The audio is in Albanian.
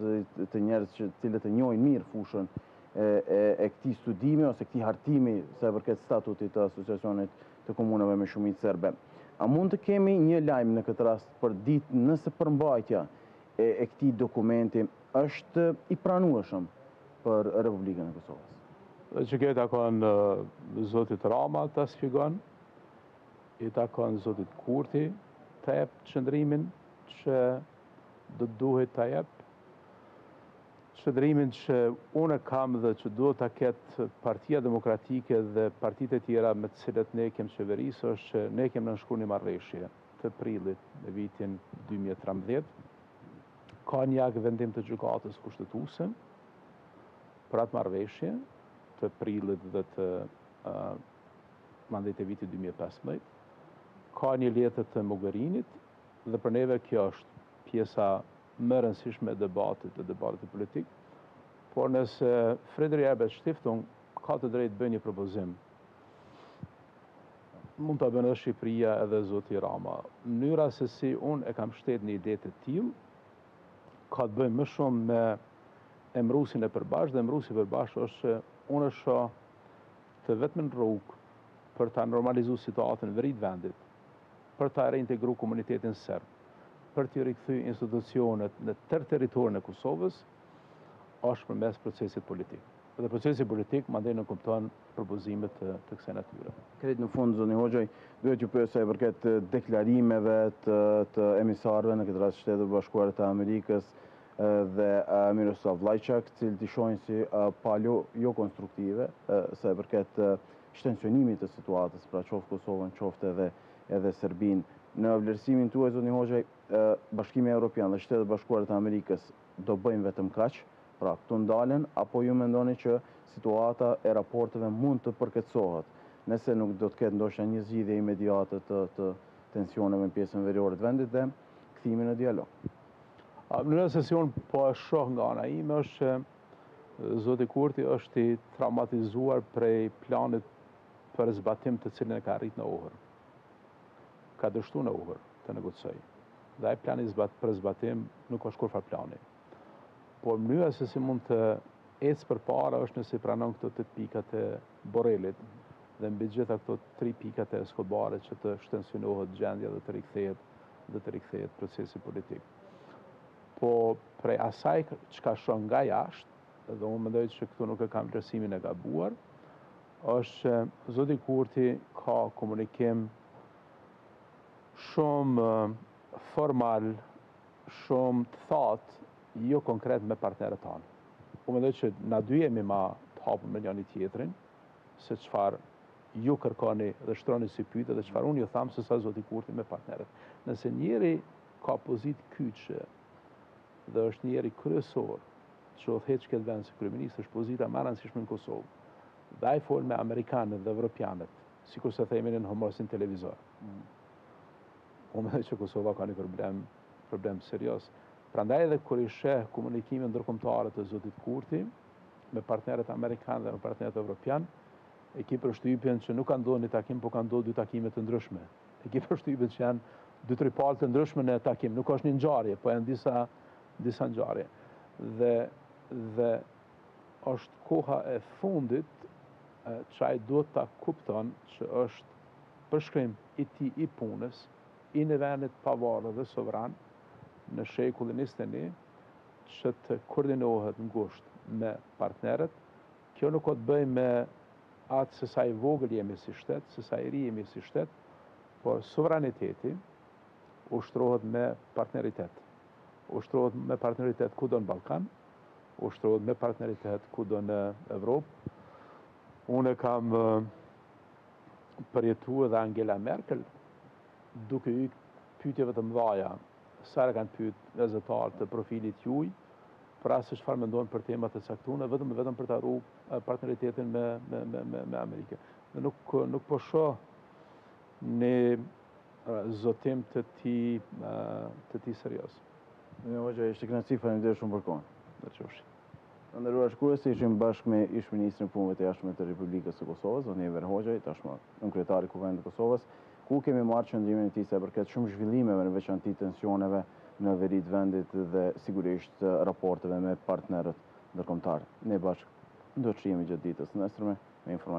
të njerëz të cilët e njohin mirë fushën e këtij studimi ose këtij hartimi sa i përket statutit të Asociacionit të Komunave me Shumicë Serbe. A mund të kemi një lajm në këtë rast për ditë nëse përmbajtja e, e këtij dokumenti është i pranueshëm për Republikën e Kosovës? Dhe kjo i takon zotit Rama ta shpjegon, i takon zotit Kurti të jep qëndrimin që do të duhej ta jep qëndrimin që unë kam dhe që duhet ta ketë Partia Demokratike dhe partitë e tjera me të cilat ne kemi qeverisë është që ne kemi nënshkru një marrëveshje të prillit në vitin 2013. Ka një aktvendim të gjykatës kushtetuese për atë marrëveshje të prillit dhe të uh, mandej të vitit 2015. Ka një letër të Mogherinit Dhe për neve kjo është pjesa më e rëndësishme e debatit, e debatit politik. Por nëse Friedrich Ebert Stiftung ka të drejtë të bëjë një propozim, mund ta bëjë edhe Shqipëria edhe zoti Rama. Mënyra se si unë e kam mbështet një ide të tillë ka të bëjë më shumë me emëruesin e përbashkët dhe emëruesi i përbashkët është që unë e shoh të vetmen rrugë për ta normalizu situatën në veri të vendit për ta reintegru komunitetin serb, për t'i rikthy institucionet në tërë territorin e Kosovës, është përmes procesit politik. Dhe procesi politik mandej nënkupton propozime të të kësaj natyre. Krejt në fund, zotni Hoxhaj, dua t'ju pyes sa i përket deklarimeve të të emisarëve, në këtë rast Shteteve të Bashkuara të Amerikës dhe Miroslav Lajçak, të cilët i shohin si palë jokonstruktive sa i përket shtensionimit të situatës, pra qoftë Kosovën, qoftë edhe edhe Serbinë. Në vlerësimin tuaj, zotni Hoxhaj, Bashkimi Evropian dhe Shtetet e Bashkuara të Amerikës do bëjnë vetëm kaq, pra këtu ndalen, apo ju mendoni që situata e raporteve mund të përkeqësohet, nëse nuk do të ketë ndoshta një zgjidhje imediate të të tensioneve në pjesën veriore të vendit dhe kthimi në dialog? Mënyra se si unë po e shoh nga ana ime është që Zoti Kurti është i traumatizuar prej planit për zbatim të cilin e ka arritë në Ohër. Ka dështu në Ohër të negocojë. Dhe ai plani zbat, për zbatim nuk është kurrfarë plani. Por mënyra se si mund të ecë përpara është nëse pranon këto tetë pikat e Borelit dhe mbi gjitha këto tri pikat e Eskobarit që të shtensionohet gjendja dhe të rikthehet dhe të rikthehet procesi politik. Po prej asaj çka shoh nga jashtë, dhe unë mendoj që këtu nuk e kam vlerësimin e gabuar, është që zoti Kurti ka komunikim shumë formal, shumë të thatë, jo konkret me partnerët tanë. Unë mendoj që na dy jemi ma të hapur me njëri tjetrin në çfarë ju kërkoni dhe shtroni si pyetje dhe çfarë unë ju tham se sa zoti Kurti me partnerët. Nëse njëri Ka pozitë kyçe dhe është njeri kryesor që udhëheq këtë vend si kryeministër, është pozita më e rëndësishme në Kosovë. Dhe ai fol me amerikanët dhe evropianët, sikurse themi në një emision televiziv. Unë mendoj që Kosova ka një problem, problem serioz. Prandaj edhe kur i sheh komunikimin ndërkombëtar të zotit Kurti me partnerët amerikanë dhe me partnerët evropianë, e ki përshtypjen që nuk ka ndodhur një takim, por kanë ndodhur dy takime të ndryshme. E ke përshtypjen që janë dy tri palë të ndryshme në takim, nuk është një ngjarje, po janë disa disa ngjarje. Dhe dhe është koha e fundit që ai duhet ta kupton që është përshkrim i tij i punës, i një vendit pavarë dhe sovran, në shekullin 21, që të koordinohet ngusht me partnerët, Kjo nuk ka të bëjë me atë se sa i vogël jemi si shtet, se sa i ri jemi si shtet, por sovraniteti ushtrohet me partneritet. Ushtrohet me partneritet kudo në Ballkan, ushtrohet me partneritet kudo në Evropë. Unë kam përjetuar dhe Angela Merkel duke u ikë pyetjeve të mëdha, sa herë e kanë pyet gazetarë të profilit juaj, Pra se çfarë mendon për tema të caktuara, vetëm e vetëm për ta rujt partneritetin me me me me me Amerikën. Dhe nuk nuk po shoh një zotim të tij të tij serioz. Zotni Hoxhaj ishte kënaqësi, faleminderit shumë për kohën. Ju qofshi. Të nderuar shikues, ishim bashkë me ish-ministrin punëve të jashtme të Republikës së Kosovës, Zotni Enver Hoxhaj, tashmë nënkryetar i Kuvendit të Kosovës, ku kemi marrë qëndrimin e tij sa i përket shumë zhvillimeve, në veçanti tensioneve në veri të vendit dhe sigurisht raporteve me partnerët ndërkombëtarë. Ne bashkë do të shihemi gjatë ditës së nesërme me informacione.